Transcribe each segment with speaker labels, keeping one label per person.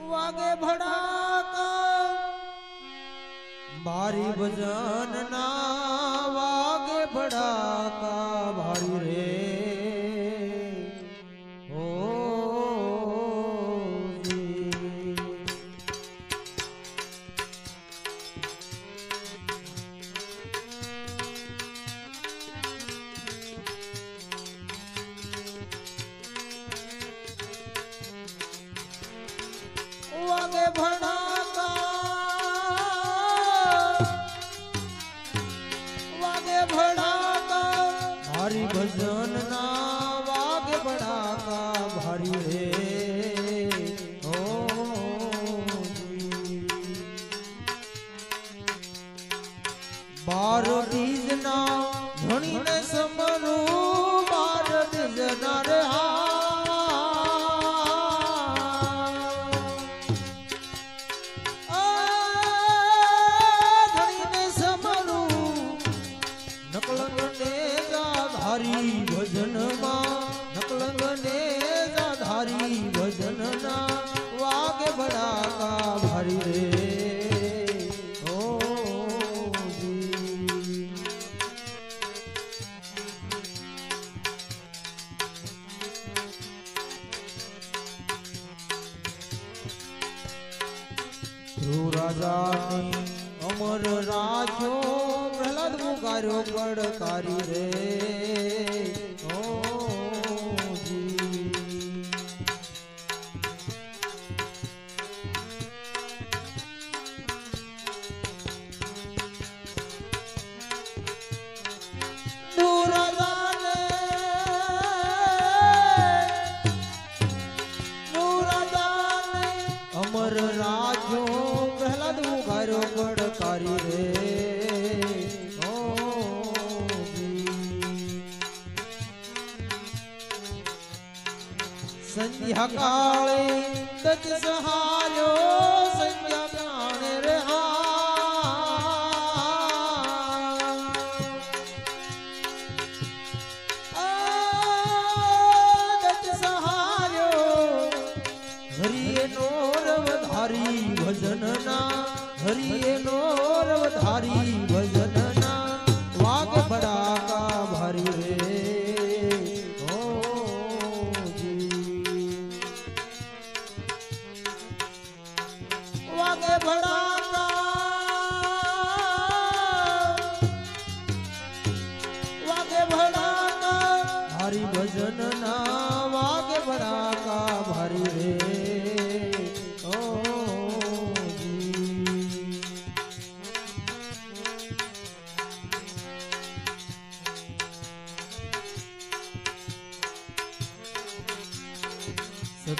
Speaker 1: વાગે ભડાક. મારી ભજન ના બાર બીજ ના રાજાની અમર રાજો પ્રહલાદ મુકાર્યો પડકારી રે. संध्या काले तज सहायो संध्या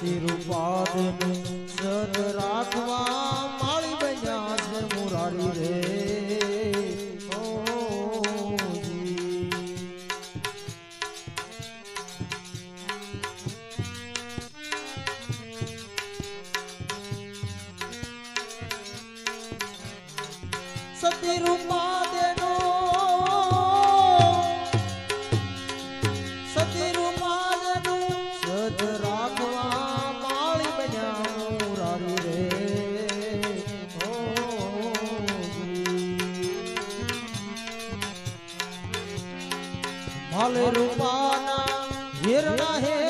Speaker 1: શિરુપાદ સદ રાખવા માળી બન્યા છે મુરારી રે. સતી રૂપા હાલ રૂપાના હેરના હે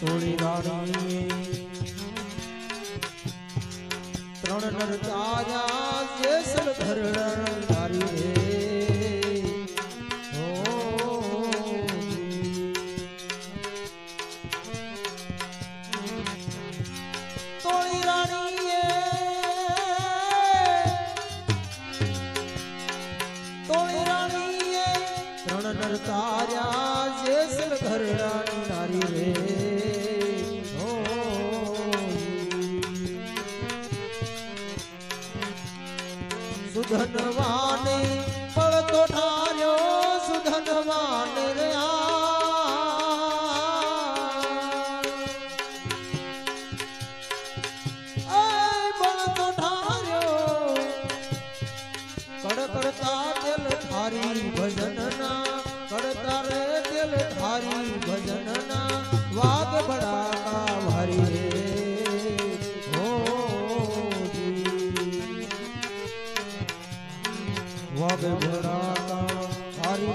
Speaker 1: તોડી રાણી ત્રણ નર તારા શેષ ધરણ તારી રે સુધનવાને પડતો ઠાર્યો સુધનવાને રે વાગ બડાકા ભારી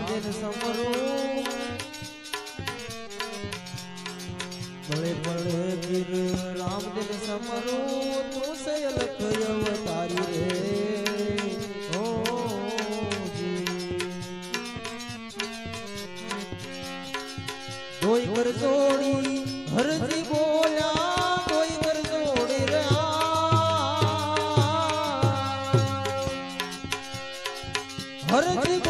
Speaker 1: મંદિર સમરું ભલે ભલે ગીર રામદેવ સમરું તું સયલ કયો રે જોડી હરજી બોલ્યા, કોઈ કર જોડી રહ્યા. હરજી